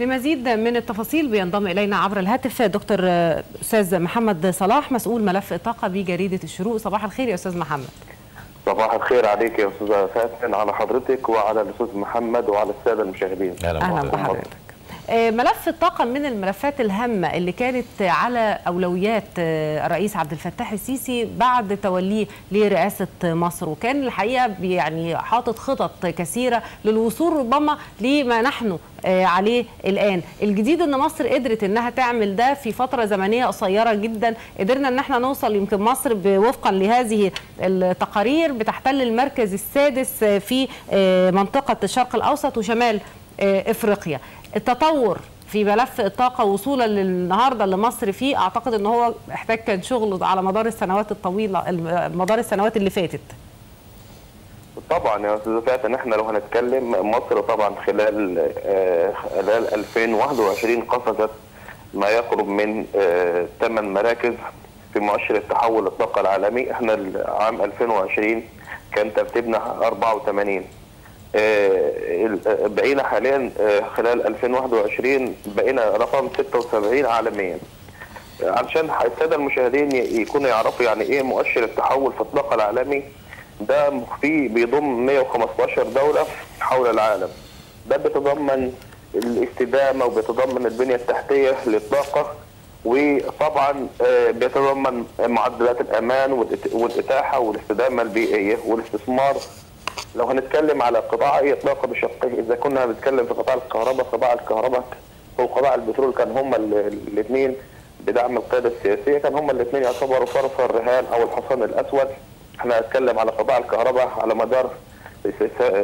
لمزيد من التفاصيل بينضم إلينا عبر الهاتف دكتور أستاذ محمد صلاح مسؤول ملف الطاقة بجريدة الشروق. صباح الخير يا أستاذ محمد. صباح الخير عليك يا أستاذة فاتن على حضرتك وعلى الأستاذ محمد وعلى السادة المشاهدين. أهلا بحضرتك ملف الطاقة من الملفات الهامة اللي كانت على أولويات الرئيس عبد الفتاح السيسي بعد توليه لرئاسة مصر. وكان الحقيقة يعني حاطط خطط كثيرة للوصول ربما لما نحن عليه الآن. الجديد أن مصر قدرت أنها تعمل ده في فترة زمنية قصيرة جدا. قدرنا أن إحنا نوصل يمكن مصر وفقا لهذه التقارير بتحتل المركز السادس في منطقة الشرق الأوسط وشمال إفريقيا. التطور في ملف الطاقة وصولا للنهاردة اللي مصر فيه أعتقد إن هو احتاج كان شغل على مدار السنوات الطويلة مدار السنوات اللي فاتت. طبعا يا أستاذ فاتن إحنا لو هنتكلم مصر طبعا خلال خلال 2021 قفزت ما يقرب من 8 مراكز في مؤشر التحول الطاقه العالمي. إحنا عام 2020 كان ترتيبنا 84 بقينا حاليا خلال 2021 بقينا رقم 76 عالميا. علشان السادة المشاهدين يكونوا يعرفوا يعني إيه مؤشر التحول في الطاقة العالمي ده فيه بيضم 115 دولة حول العالم. ده بيتضمن الاستدامة وبيتضمن البنية التحتية للطاقة وطبعا بيتضمن معدلات الأمان والإتاحة والاستدامة البيئية والاستثمار لو هنتكلم على قطاع أي إطلاق بشقيه إذا كنا هنتكلم في قطاع الكهرباء قطاع الكهرباء وقطاع البترول كان هما الاثنين بدعم القيادة السياسية كان هما الاثنين يعتبروا فرس الرهان أو الحصان الأسود. إحنا هنتكلم على قطاع الكهرباء على مدار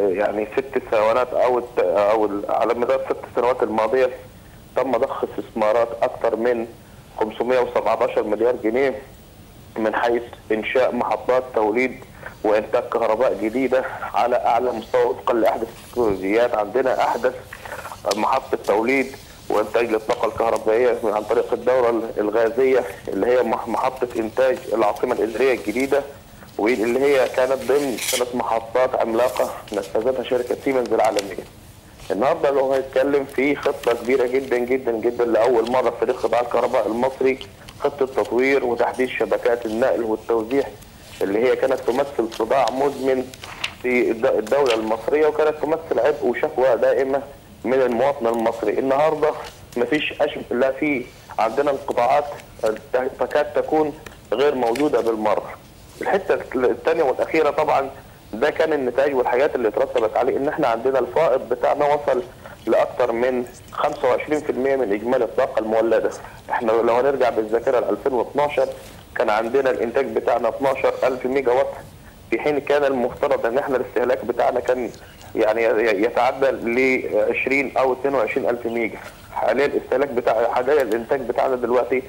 يعني ست سنوات أو أو على مدار ست سنوات الماضية تم ضخ استثمارات أكثر من 517 مليار جنيه من حيث إنشاء محطات توليد وإنتاج كهرباء جديدة على أعلى مستوى وفقا لاحدث التكنولوجيات عندنا أحدث محطة توليد وإنتاج للطاقة الكهربائية عن طريق الدورة الغازية اللي هي محطة إنتاج العاصمة الإدارية الجديدة واللي هي كانت ضمن ثلاث محطات عملاقة نفذتها شركة سيمنز العالمية. النهارده لو هنتكلم في خطة كبيرة جدا جدا جدا لأول مرة في تاريخ قطاع الكهرباء المصري خطة تطوير وتحديث شبكات النقل والتوزيع اللي هي كانت تمثل صداع مزمن في الدولة المصرية وكانت تمثل عبء وشكوى دائمة من المواطن المصري. النهاردة مفيش أشب لا في عندنا القطاعات تكاد تكون غير موجودة بالمرة. الحتة الثانية والأخيرة طبعا ده كان النتائج والحاجات اللي اترتبت عليه إن إحنا عندنا الفائض بتاعنا وصل لاكثر من 25% من إجمالي الطاقة المولدة. إحنا لو هنرجع بالذاكرة ل 2012 كان عندنا الإنتاج بتاعنا 12000 ميجا وات في حين كان المفترض إن إحنا الاستهلاك بتاعنا كان يعني يتعدى ل 20 أو 22000 ميجا. حاليا الاستهلاك بتاع حاليا الإنتاج بتاعنا دلوقتي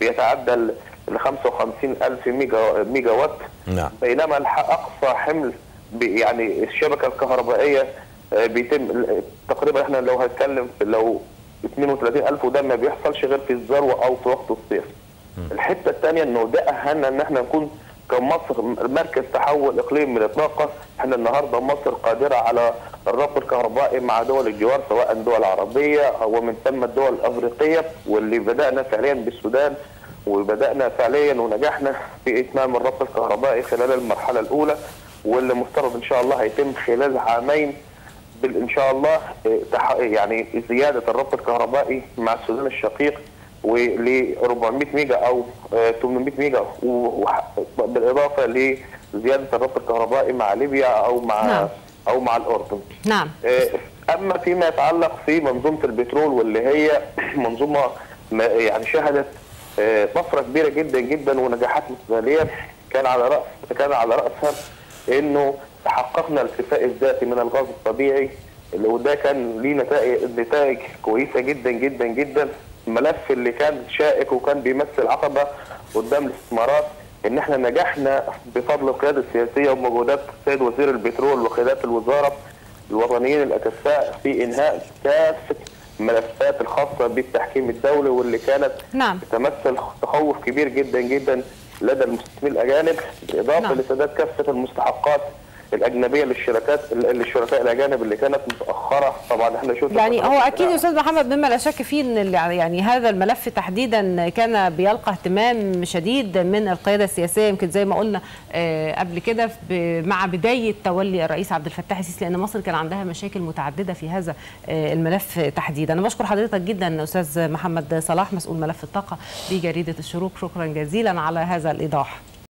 بيتعدى ل 55000 ميجا ميجا وات نعم. بينما أقصى حمل يعني الشبكة الكهربائية بيتم تقريبا إحنا لو هنتكلم لو 32000 وده ما بيحصلش غير في الذروة أو في وقت الصيف. الحتة الثانية إنه ده اهلنا إن إحنا نكون كمصر مركز تحول إقليمي للطاقة. إحنا النهارده مصر قادرة على الربط الكهربائي مع دول الجوار سواء دول عربية أو من ثم الدول الافريقيه واللي بدأنا فعليا بالسودان وبدأنا فعليا ونجحنا في إتمام الربط الكهربائي خلال المرحلة الأولى واللي مفترض إن شاء الله هيتم خلال عامين إن شاء الله يعني زيادة الربط الكهربائي مع السودان الشقيق. ول 400 ميجا أو 800 ميجا بالإضافة لزياده الربط الكهربائي مع ليبيا أو مع نعم. أو مع الأردن. نعم أما فيما يتعلق في منظومة البترول واللي هي منظومة يعني شهدت طفرة كبيرة جدا جدا ونجاحات متتاليه كان على راس كان على رأسها إنه حققنا الاكتفاء الذاتي من الغاز الطبيعي وده كان ليه نتائج نتائج كويسة جدا جدا جدا الملف اللي كان شائك وكان بيمثل عقبة قدام الاستثمارات إن إحنا نجحنا بفضل القيادة السياسية ومجهودات السيد وزير البترول وقيادات الوزارة الوطنيين الاكفاء في إنهاء كافة الملفات الخاصة بالتحكيم الدولي واللي كانت نعم تمثل تخوف كبير جدا جدا لدى المستثمرين الأجانب بالاضافه نعم. لسداد كافة المستحقات الأجنبية للشركات للشركاء الأجانب اللي كانت متأخرة. طبعا إحنا شفنا يعني هو أكيد البناء. أستاذ محمد مما لا شك فيه إن يعني هذا الملف تحديدا كان بيلقى اهتمام شديد من القيادة السياسية. يمكن زي ما قلنا آه، قبل كده مع بداية تولي الرئيس عبد الفتاح السيسي لأن مصر كان عندها مشاكل متعددة في هذا آه، الملف تحديدا. أنا بشكر حضرتك جدا أستاذ محمد صلاح مسؤول ملف الطاقة بجريدة الشروق. شكرا جزيلا على هذا الإيضاح.